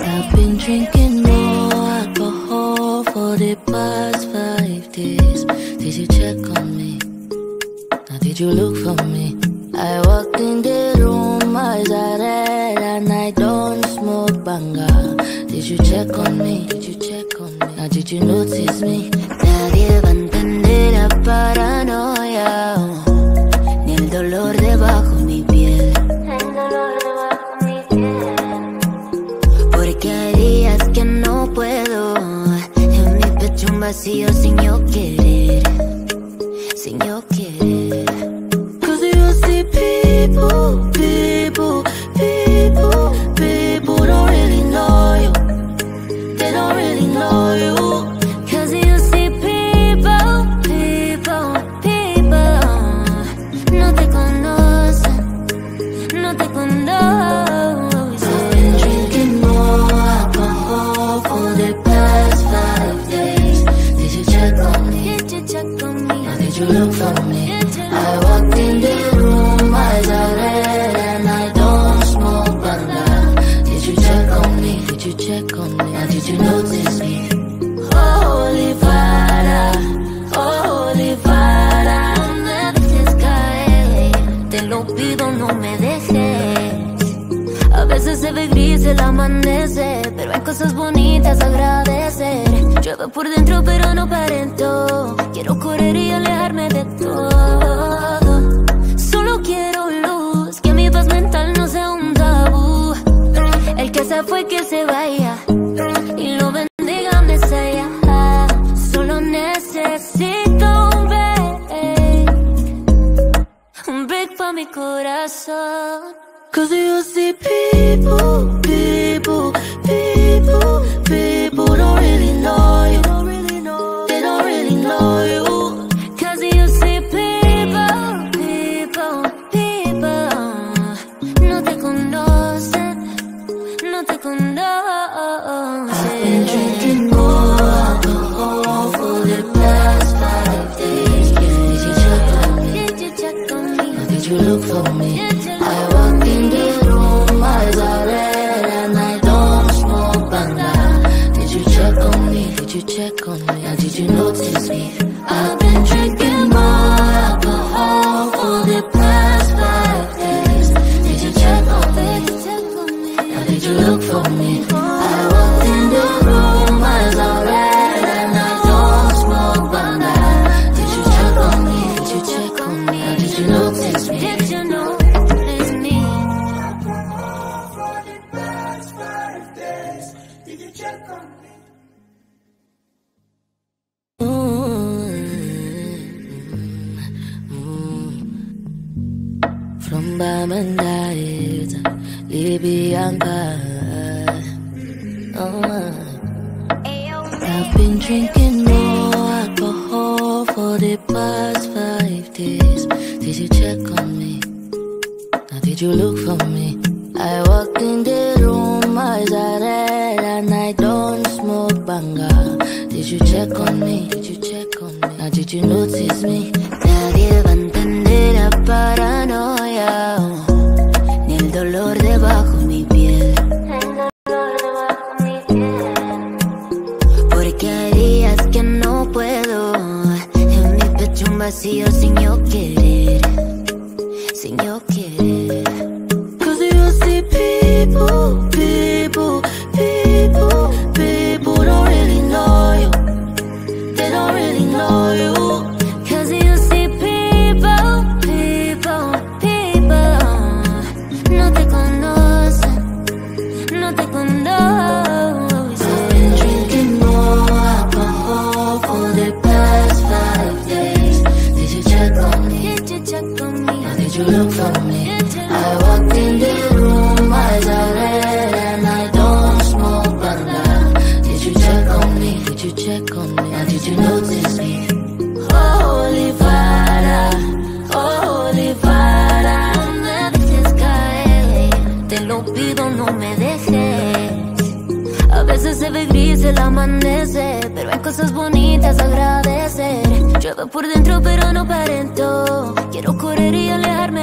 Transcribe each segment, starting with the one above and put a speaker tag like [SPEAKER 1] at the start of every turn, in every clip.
[SPEAKER 1] I've been drinking more alcohol for the past five days. Did you check on me? Now did you look for me? I walked in the room, eyes are red, and I don't smoke banga. Did you check on me? Did you check on me? Now did you notice me? Nadie va a entender la paranoia, oh, ni el dolor debajo mi piel. Porque hay días que no puedo, en mi pecho un vacío Y alejarme de todo. Solo quiero luz, que mi paz mental no sea un tabú. El que se fue, que se vaya. On me? Did you look for me? I walked in the room, eyes are red, and I don't smoke banga. Did you check on me? Did you check on me? Or did you notice me? Did you look for me? I walked in the room, eyes are red, and I don't smoke banga. Did you check on me? Did you check on me? Now did you notice me? Nadie va a entender la paranoia, ni el dolor debajo mi piel. Porque hay días que no puedo, en mi pecho un vacío el amanecer, pero hay cosas bonitas a agradecer. Llueve por dentro, pero no parento. Quiero correr y alejarme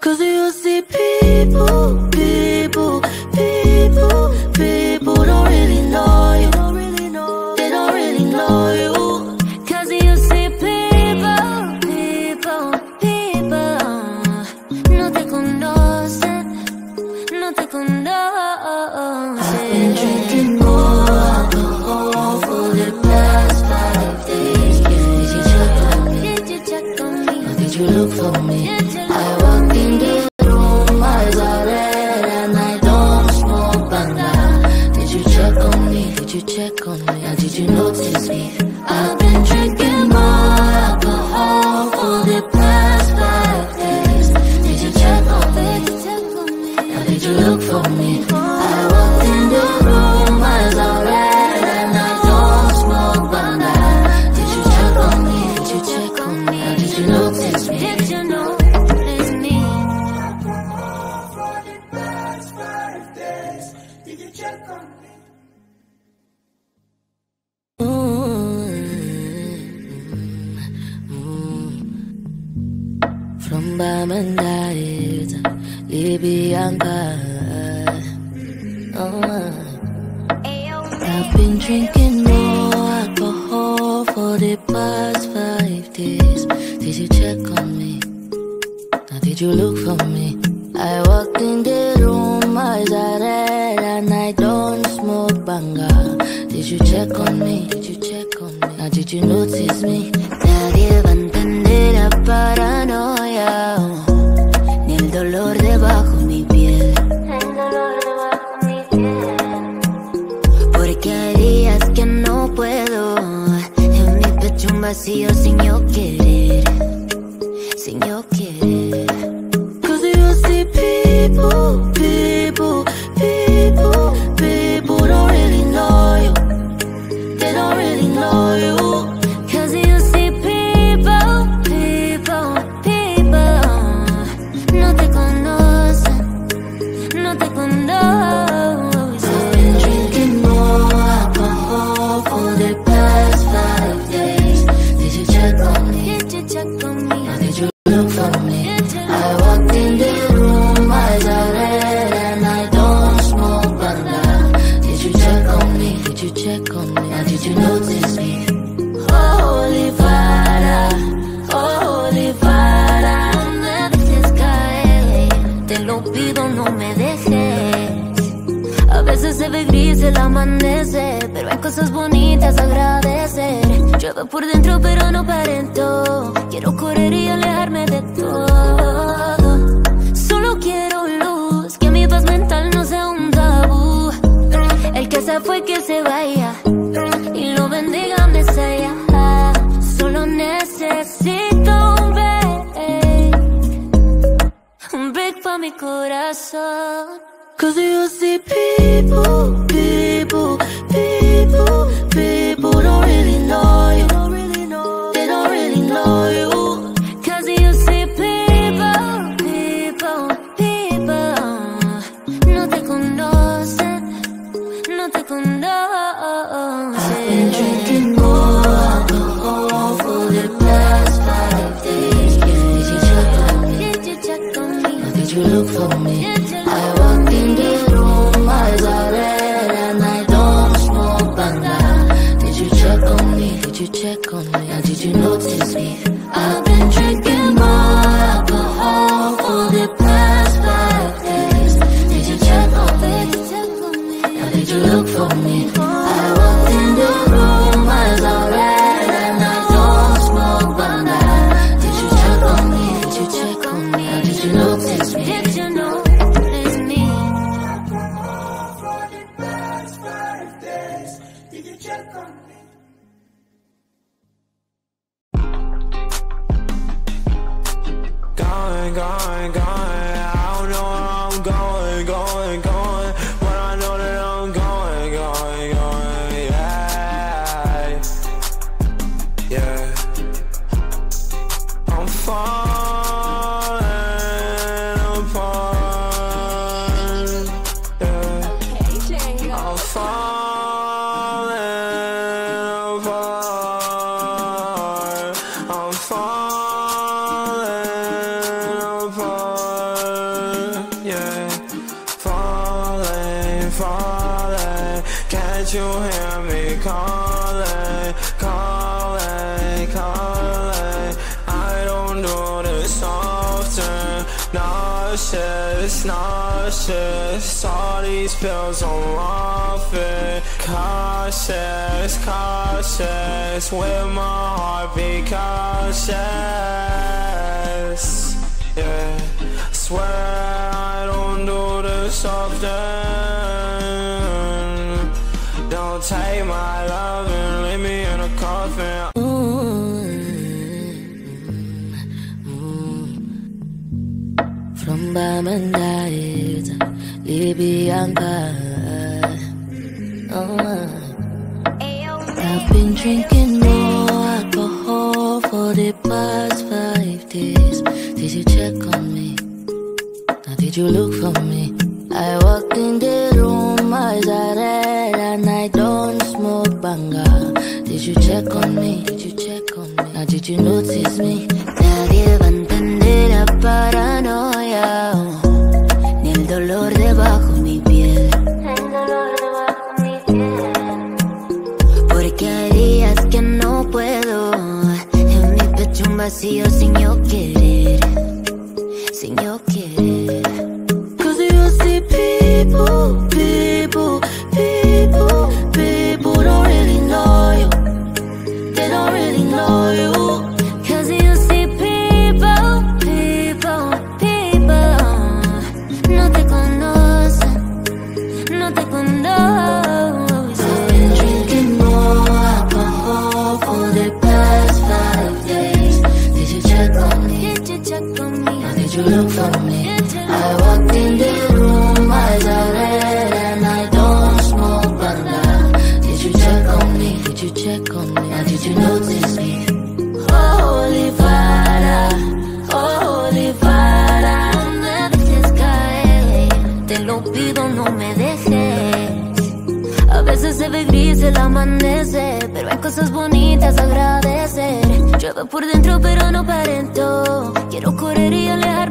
[SPEAKER 1] Cause you see people, people you check on me? And did you notice me? From Bamandait, Libianca. Oh, uh. I've been drinking more alcohol for the past five days. Did you check on me? Now, did you look for me? I walked in the room, eyes are red, and I don't smoke banga. Did you check on me? Did you check on me? Now, did you notice me? vacío por dentro, pero no parento. Quiero correr y alejarme de todo. Solo quiero luz, que mi paz mental no sea un tabú. El que se fue, que se vaya. Y lo bendigan desde allá. Solo necesito un break. Un break para mi corazón. Cause you see people.
[SPEAKER 2] 决定过。these pills unlawful Cautious, cautious With my heart be cautious? Yeah. Swear I don't do this often. Don't take my love and leave me in a coffin.
[SPEAKER 1] From by my baby, I'm bad. Oh, uh, I've been drinking more alcohol for the past five days. Did you check on me? Now, did you look for me? I walked in the room, eyes are red, and I don't smoke banga. Did you check on me? Did you check on me? Now, did you notice me? Nadie va a entender para vacíos. el amanecer, pero hay cosas bonitas a agradecer. Llueve por dentro, pero no parento. Quiero correr y
[SPEAKER 3] alejar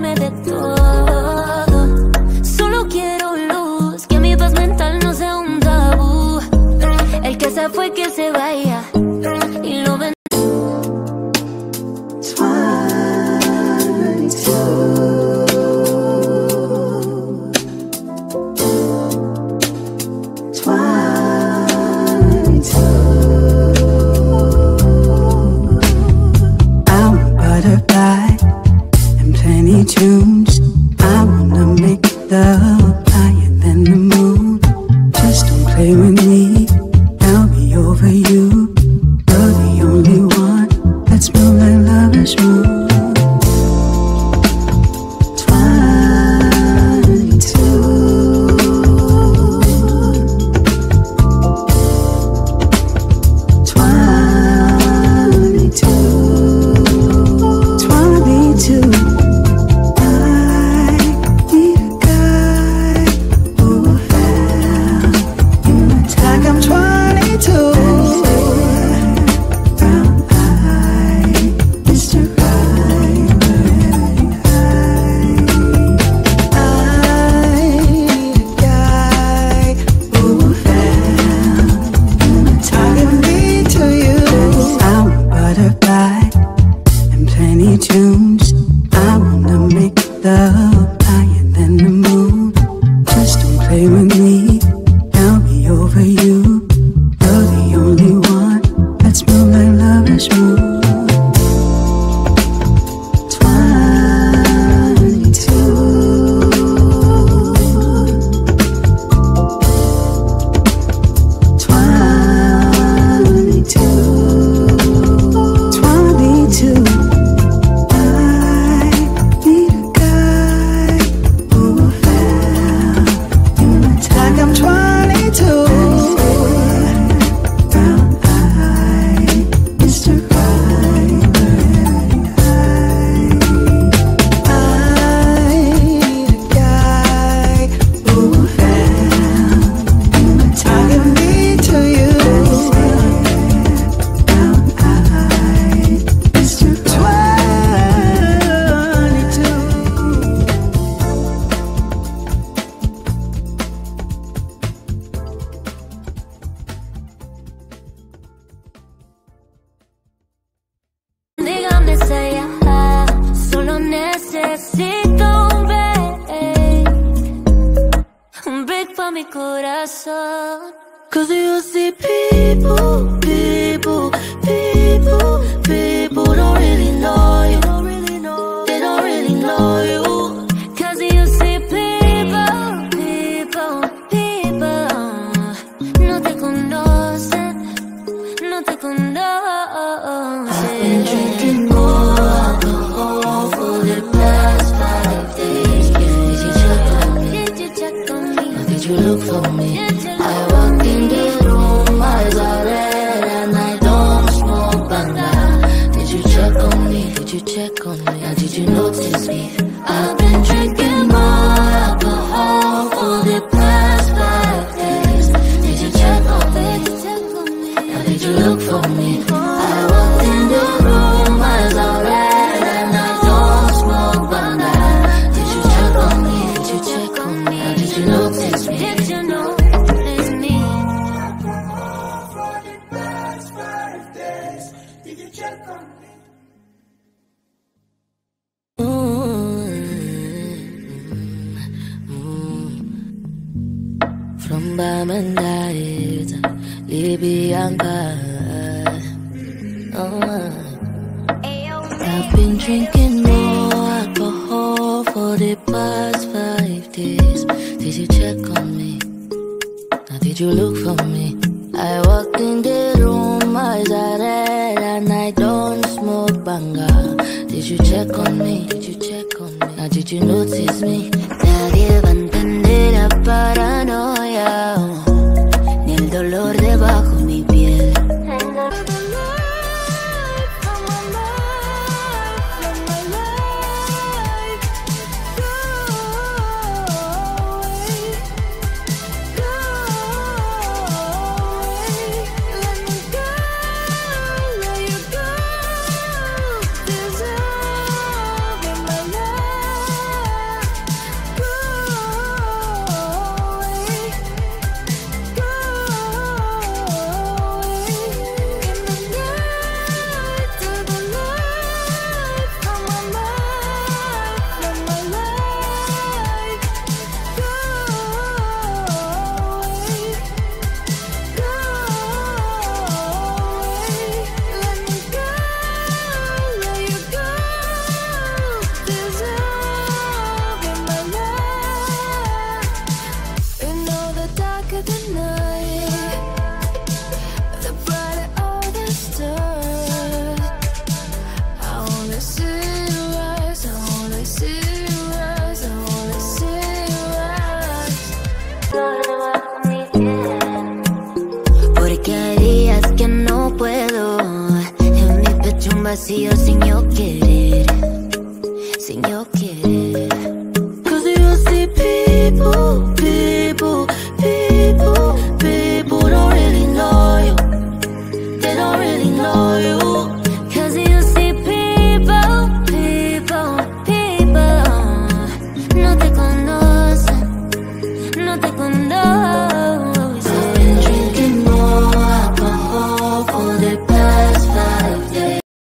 [SPEAKER 3] for you.
[SPEAKER 1] pa' mi corazón. Cause you see people. 밤은 다 잊어 oh. I've been drinking more alcohol for the past five days Did you check on me? Now did you look for me? I walked in the room, eyes are red and I don't smoke banga Did you check on me? Did you check on me? Now did you notice me? 和你。vacío sin yo querer.